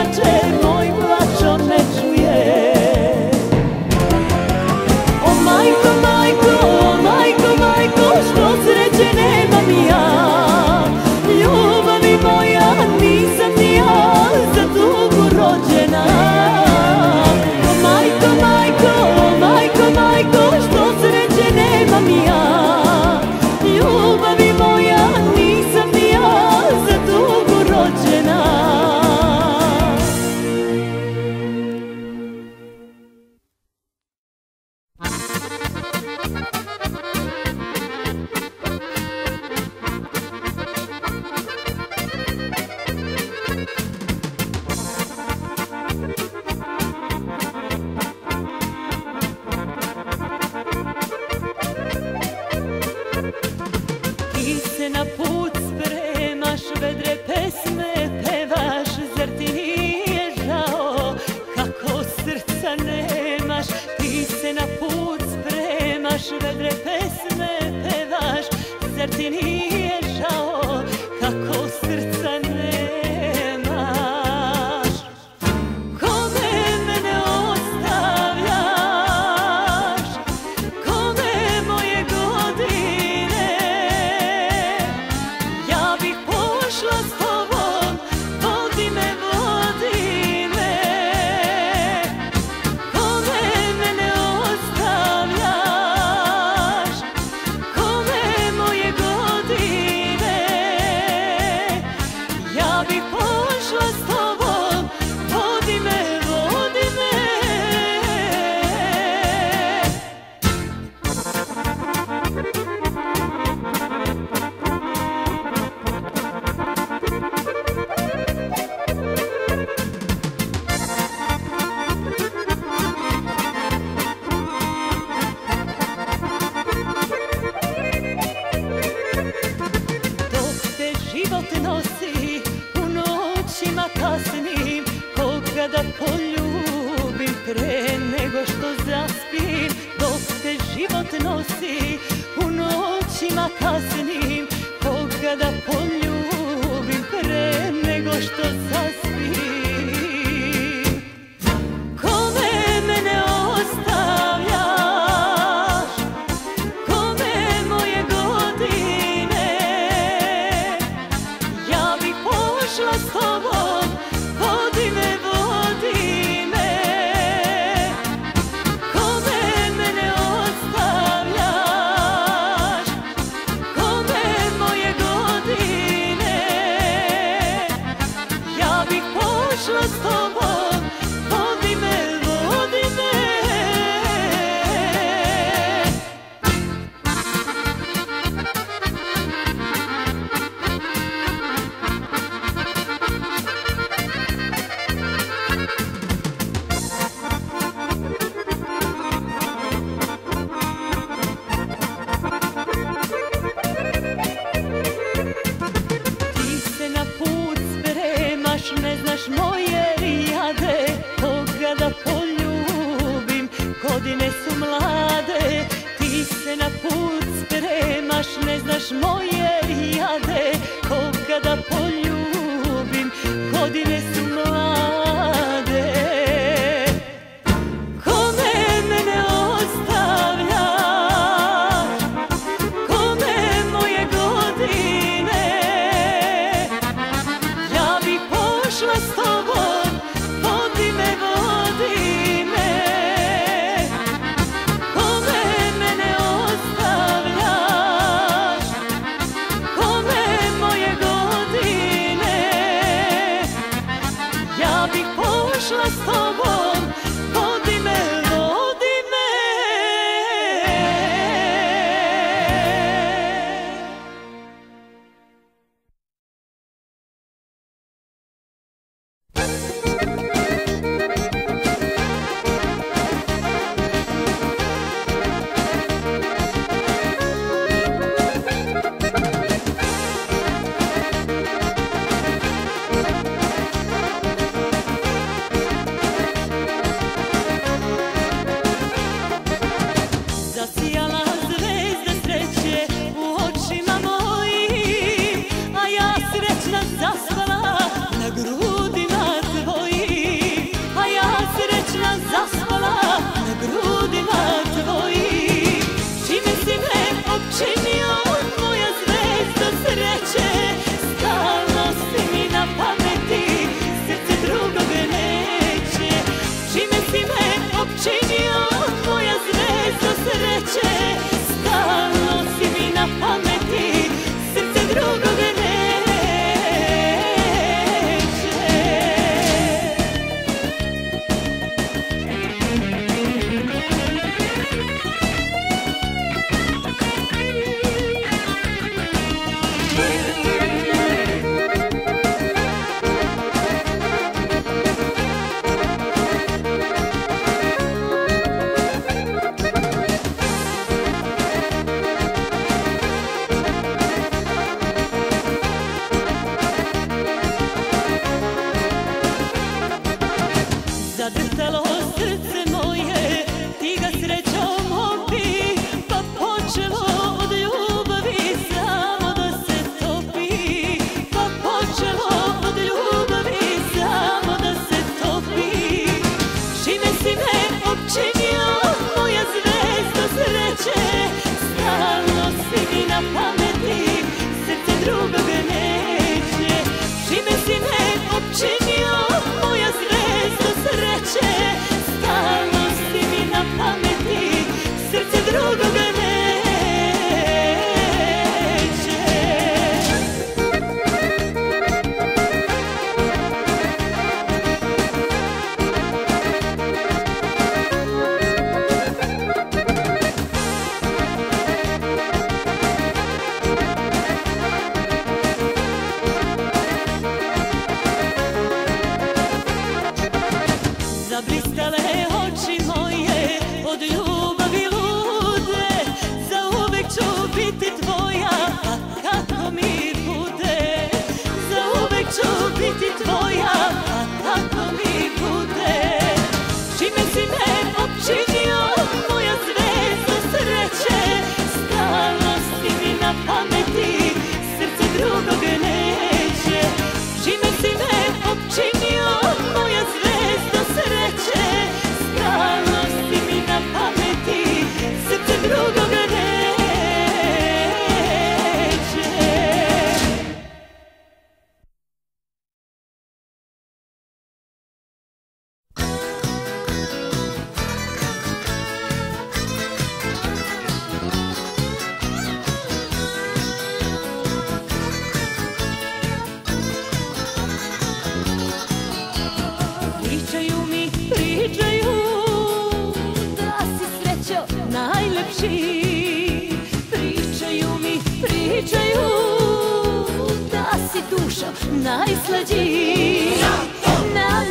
I take? Zar ti przyszłe z tobą. Pričaju mi, pričaju Da si duša najslađi. Na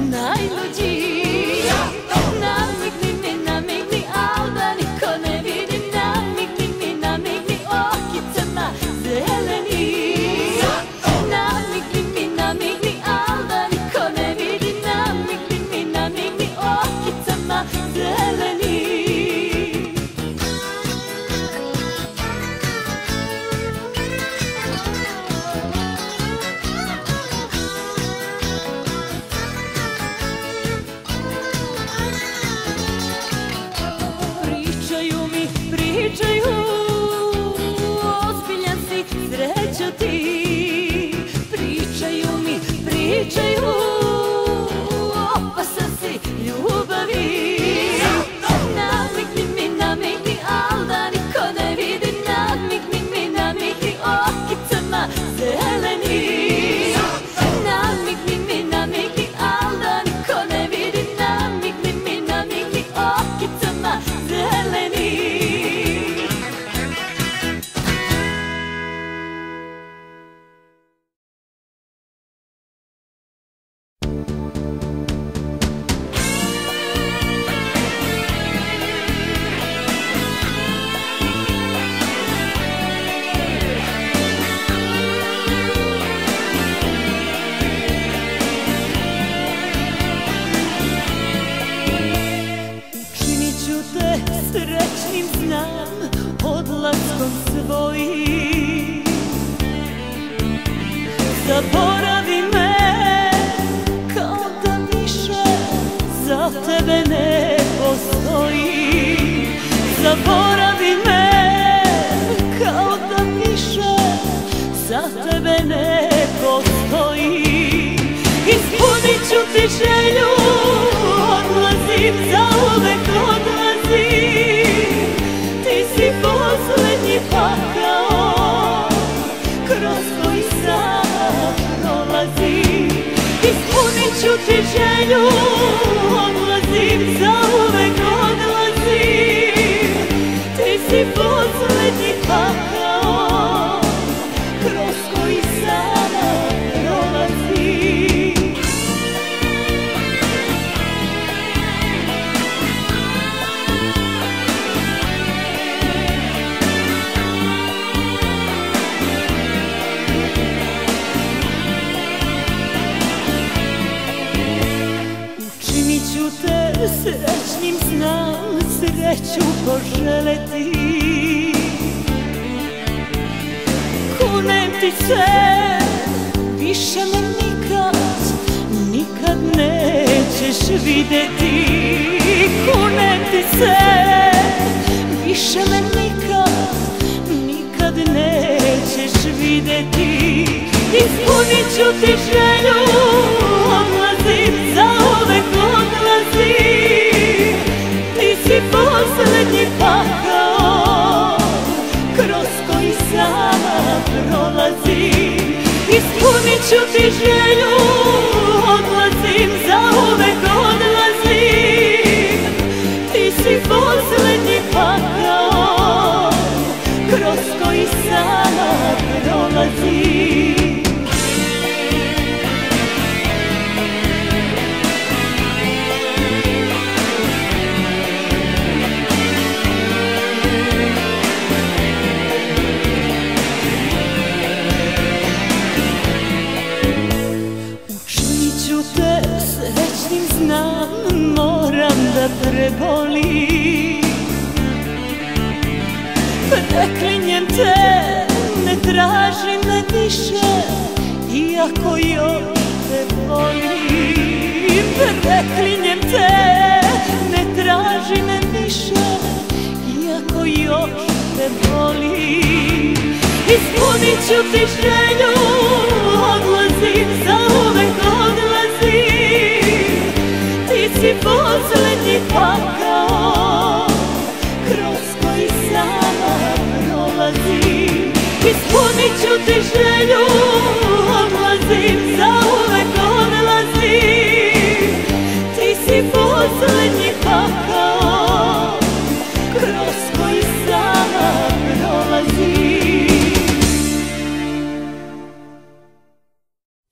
Най-лудій you. žele Kunem ti se, više me nikad, nikad nećeš videti. Kunem ti se, više me nikad, nikad nećeš videti. Ispunit ću ti želju ću ti želju odlazim za uvek treboli. Preklinjem te, ne traži me više Iako još te volim. Preklinjem te, ne traži me više Iako još te volim. Ispunit ću ti želju, odlazim za posljednji pakao kroz koji sama prolazi Ispunit ću ti želju, odlazim, za uvek odlazim Ti si posljednji pakao kroz koji sama prolazi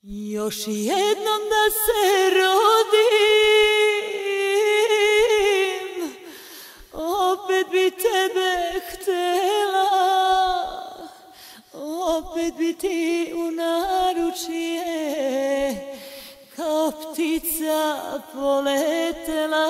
Još jednom da se rodi till I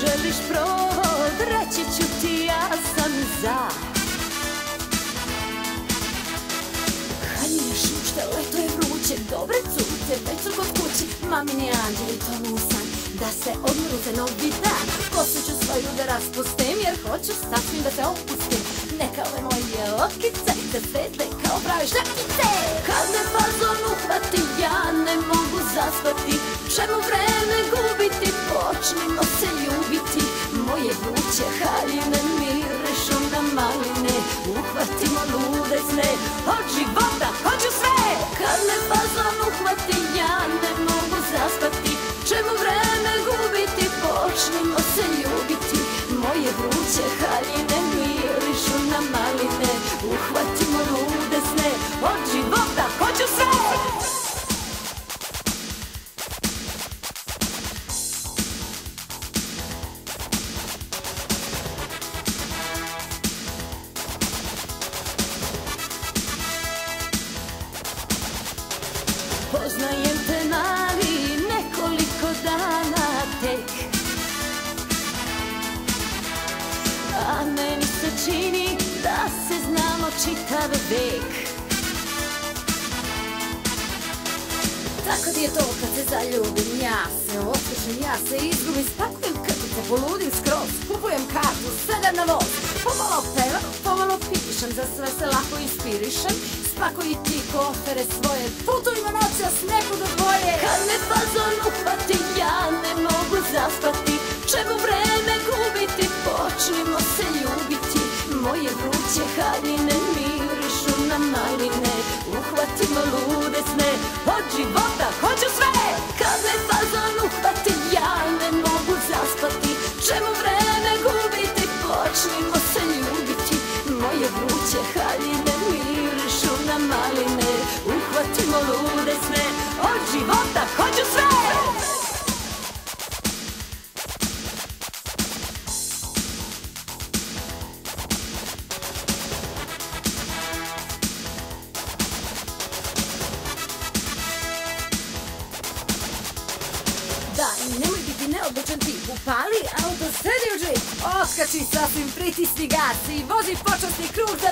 želiš provod, reći ću ti ja sam za. Haljine šušte, leto je vruće, dobre cute, već su kod kući. Mamini anđeli to nisam, da se odmruze novi dan. Kosu ću svoju da raspustim, jer hoću sasvim da se opustim. Neka ove moje okice, da svete kao prave šljakice. Kad me fazon uhvati, ja ne mogu zaspati. Čemu vreme gubiti, počnimo se ljubiti moje vruće haljine Mirišu na maline Uhvatimo lude sne Od života hoću sve! Kad me fazon uhvati Ja ne mogu zaspati. Čemu vreme gubiti Počnimo se ljubiti. Moje vruće haljine Mirišu na maline Uhvatimo lude sne Od života čini da se znamo čitav vek Tako ti je to kad se zaljubim, ja se osjećam, ja se izgubim, spakujem krpice, poludim skroz, kupujem kartu, sedam na voz, pomalo pevam, pomalo pišem, za sve se lako inspirišem, spakuj ti kofere svoje, putujmo noćas neku do tvoje. Kad me fazon uhvati, ja ne mogu zaspati, čemu vreme gubiti, počnimo se vruće haljine mirišu na maline, uhvatimo lude sne, od života ti sti gazzi, voi si faccio sti cruz